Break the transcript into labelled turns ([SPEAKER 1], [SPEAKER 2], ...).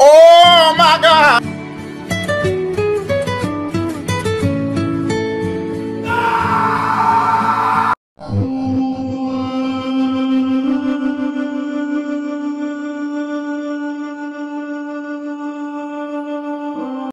[SPEAKER 1] Oh my God.